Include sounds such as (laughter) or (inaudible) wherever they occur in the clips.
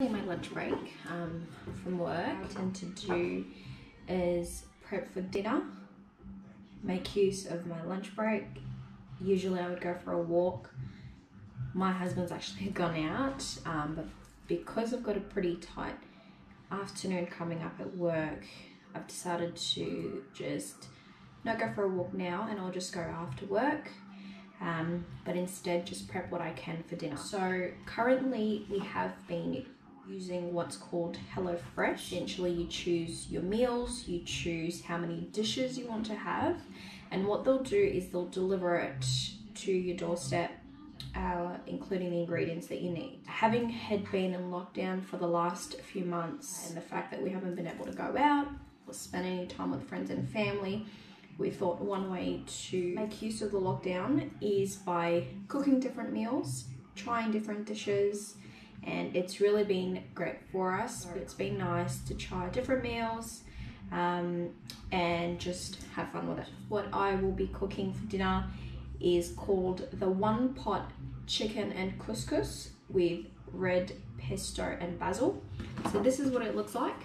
my lunch break um, from work, I tend to do is prep for dinner, make use of my lunch break. Usually I would go for a walk. My husband's actually (laughs) gone out, um, but because I've got a pretty tight afternoon coming up at work, I've decided to just not go for a walk now and I'll just go after work. Um, but instead just prep what I can for dinner. So currently we have been using what's called HelloFresh. Essentially, you choose your meals, you choose how many dishes you want to have, and what they'll do is they'll deliver it to your doorstep, uh, including the ingredients that you need. Having had been in lockdown for the last few months, and the fact that we haven't been able to go out or spend any time with friends and family, we thought one way to make use of the lockdown is by cooking different meals, trying different dishes, and it's really been great for us. It's been nice to try different meals um, and just have fun with it. What I will be cooking for dinner is called the one pot chicken and couscous with red pesto and basil. So this is what it looks like.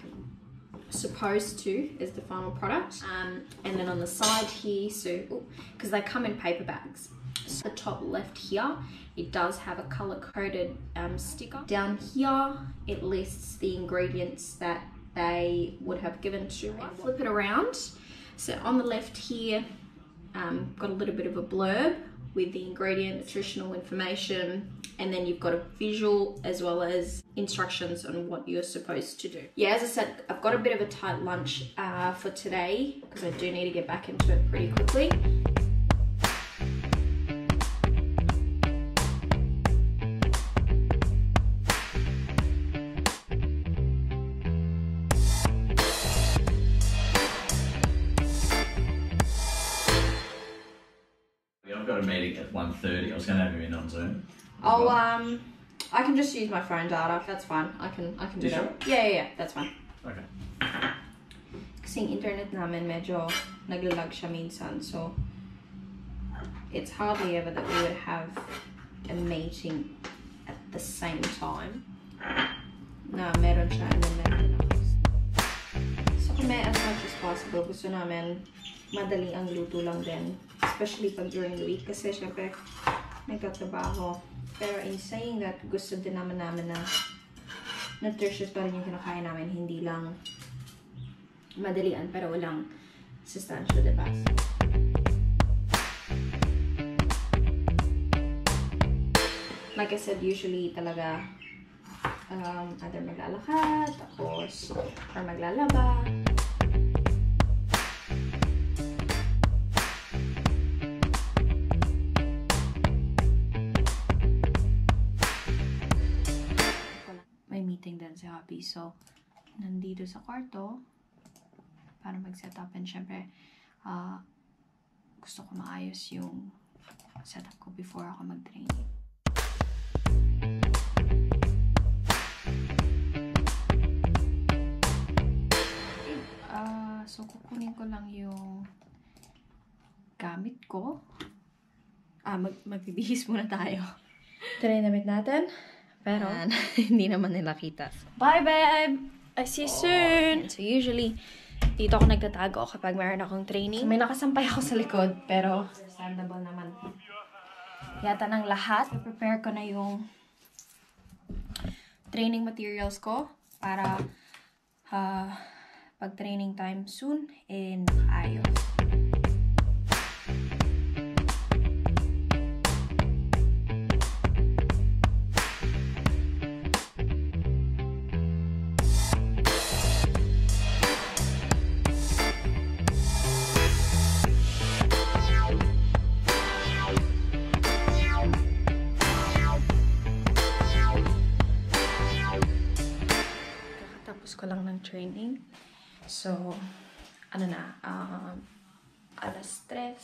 Supposed to is the final product. Um, and then on the side here, so because they come in paper bags. The top left here it does have a color coded um, sticker. Down here, it lists the ingredients that they would have given to me. Flip it around. So on the left here, um, got a little bit of a blurb with the ingredient, nutritional information, and then you've got a visual as well as instructions on what you're supposed to do. Yeah, as I said, I've got a bit of a tight lunch uh, for today because I do need to get back into it pretty quickly. Got a meeting at 1.30. I was going to have you in on Zoom. Oh, well. um, I can just use my phone data. That's fine. I can, I can do that. Yeah, yeah, yeah. That's fine. Okay. Kasi yung internet namin medyo naglalag siya minsan. So, it's hardly ever that we would have a meeting at the same time. Na meron siya and then meron din ako. So, kami as much as possible, gusto namin madali ang luto lang din. Especially pag during the week kasi syempre nagtatrabaho. Pero in saying that, gusto din naman namin na nutritious pa rin yung kinakain namin. Hindi lang madalian pero walang sustansya, diba? Like I said, usually talaga um, either maglalakad, tapos, or maglalaba. Din si Hobby, so nandito sa kwarto para mag-set up and syempre uh, gusto ko maayos yung setup ko before ako mag-training. Uh, so kukunin ko lang yung gamit ko. Ah, mag magbibihis muna tayo. Ito na yung damit natin. Pero, (laughs) hindi naman nila kita. Bye, babe! I see you soon! So, usually, dito ako nagtatago kapag mayroon akong training. May nakasampay ako sa likod, pero understandable naman. Yata ng lahat. Prepare ko na yung training materials ko para uh, pag training time soon and ayos. Training. So, I don't na, um, alas tres,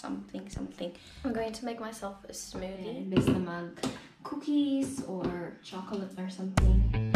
something, something. I'm going to make myself a smoothie. Imbes na mag cookies or chocolate or something.